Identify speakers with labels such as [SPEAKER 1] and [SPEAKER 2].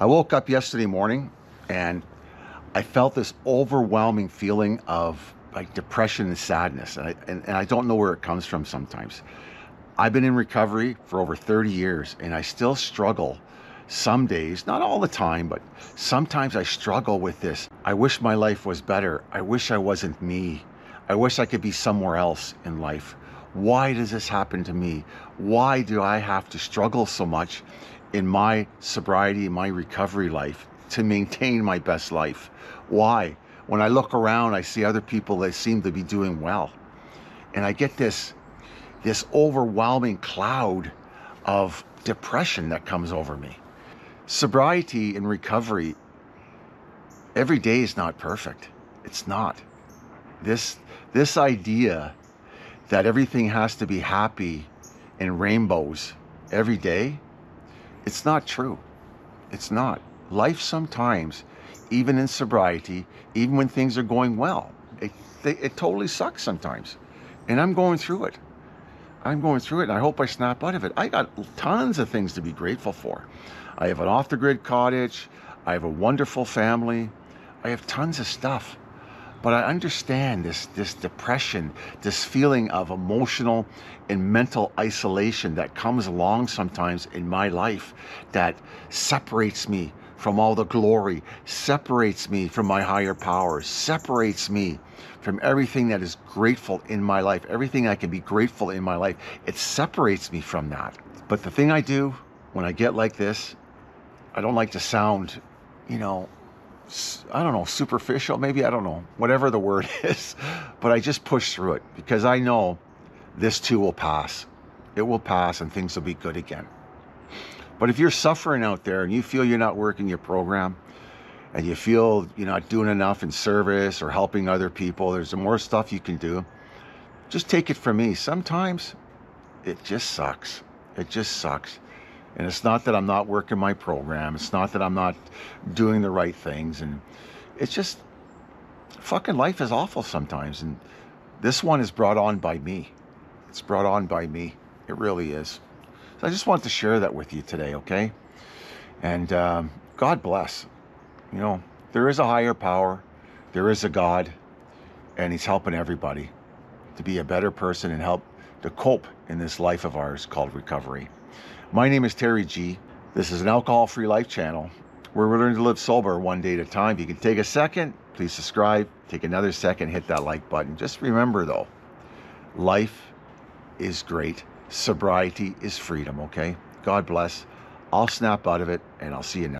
[SPEAKER 1] I woke up yesterday morning and I felt this overwhelming feeling of like depression and sadness. And I, and, and I don't know where it comes from sometimes. I've been in recovery for over 30 years and I still struggle some days, not all the time, but sometimes I struggle with this. I wish my life was better. I wish I wasn't me. I wish I could be somewhere else in life. Why does this happen to me? Why do I have to struggle so much in my sobriety, my recovery life to maintain my best life? Why? When I look around, I see other people that seem to be doing well. And I get this, this overwhelming cloud of depression that comes over me. Sobriety and recovery, every day is not perfect. It's not. This, this idea that everything has to be happy and rainbows every day it's not true. It's not. Life sometimes, even in sobriety, even when things are going well, it, it totally sucks sometimes. And I'm going through it. I'm going through it and I hope I snap out of it. I got tons of things to be grateful for. I have an off the grid cottage. I have a wonderful family. I have tons of stuff. But I understand this, this depression, this feeling of emotional and mental isolation that comes along sometimes in my life that separates me from all the glory, separates me from my higher powers, separates me from everything that is grateful in my life, everything I can be grateful in my life. It separates me from that. But the thing I do when I get like this, I don't like to sound, you know, I don't know, superficial, maybe, I don't know, whatever the word is, but I just push through it because I know this too will pass. It will pass and things will be good again. But if you're suffering out there and you feel you're not working your program and you feel you're not doing enough in service or helping other people, there's more stuff you can do. Just take it from me. Sometimes it just sucks. It just sucks. And it's not that I'm not working my program. It's not that I'm not doing the right things. And it's just fucking life is awful sometimes. And this one is brought on by me. It's brought on by me. It really is. So I just want to share that with you today, okay? And um, God bless. You know, there is a higher power, there is a God, and He's helping everybody to be a better person and help to cope in this life of ours called recovery. My name is Terry G. This is an alcohol free life channel where we're learning to live sober one day at a time. If you can take a second, please subscribe. Take another second, hit that like button. Just remember though, life is great. Sobriety is freedom, okay? God bless. I'll snap out of it and I'll see you next